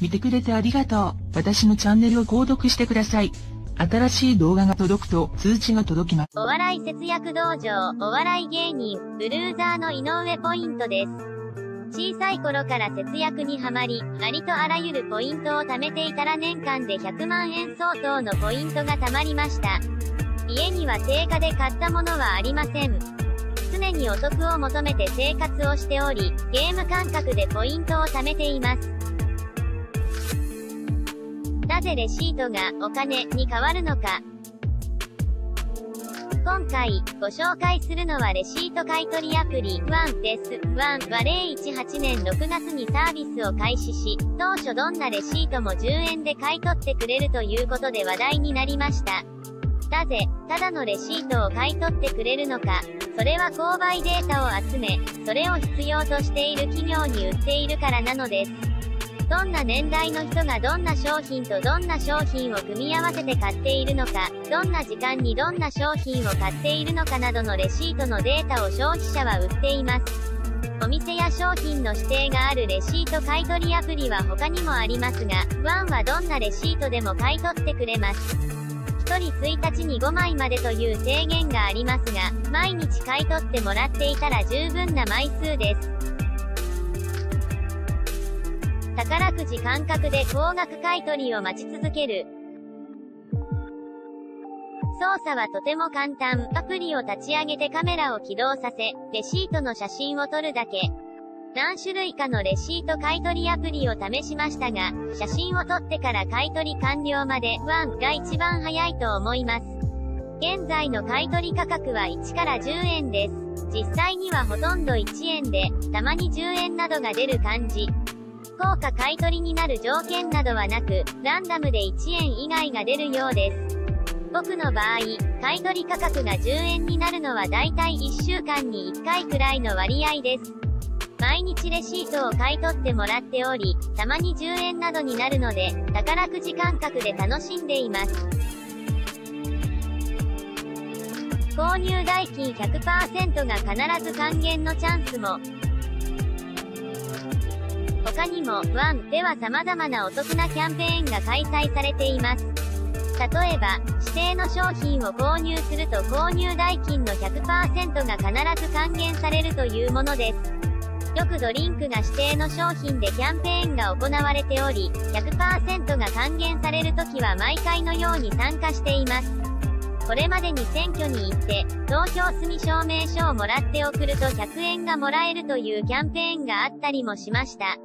見てくれてありがとう。私のチャンネルを購読してください。新しい動画が届くと通知が届きます。お笑い節約道場、お笑い芸人、ブルーザーの井上ポイントです。小さい頃から節約にはまり、ありとあらゆるポイントを貯めていたら年間で100万円相当のポイントが貯まりました。家には定価で買ったものはありません。常にお得を求めて生活をしており、ゲーム感覚でポイントを貯めています。なぜレシートがお金に変わるのか。今回ご紹介するのはレシート買取アプリ1です。1は018年6月にサービスを開始し、当初どんなレシートも10円で買い取ってくれるということで話題になりました。なぜ、ただのレシートを買い取ってくれるのか。それは購買データを集め、それを必要としている企業に売っているからなのです。どんな年代の人がどんな商品とどんな商品を組み合わせて買っているのか、どんな時間にどんな商品を買っているのかなどのレシートのデータを消費者は売っています。お店や商品の指定があるレシート買取アプリは他にもありますが、ワンはどんなレシートでも買い取ってくれます。1人1日に5枚までという制限がありますが、毎日買い取ってもらっていたら十分な枚数です。宝くじ感覚で高額買取を待ち続ける。操作はとても簡単。アプリを立ち上げてカメラを起動させ、レシートの写真を撮るだけ。何種類かのレシート買取アプリを試しましたが、写真を撮ってから買取完了まで、ワンが一番早いと思います。現在の買取価格は1から10円です。実際にはほとんど1円で、たまに10円などが出る感じ。高価買取になる条件などはなく、ランダムで1円以外が出るようです。僕の場合、買取価格が10円になるのはだいたい1週間に1回くらいの割合です。毎日レシートを買い取ってもらっており、たまに10円などになるので、宝くじ感覚で楽しんでいます。購入代金100%が必ず還元のチャンスも、他にも、ワンでは様々なお得なキャンペーンが開催されています。例えば、指定の商品を購入すると購入代金の100%が必ず還元されるというものです。よくドリンクが指定の商品でキャンペーンが行われており、100%が還元されるときは毎回のように参加しています。これまでに選挙に行って、投票済証明書をもらって送ると100円がもらえるというキャンペーンがあったりもしました。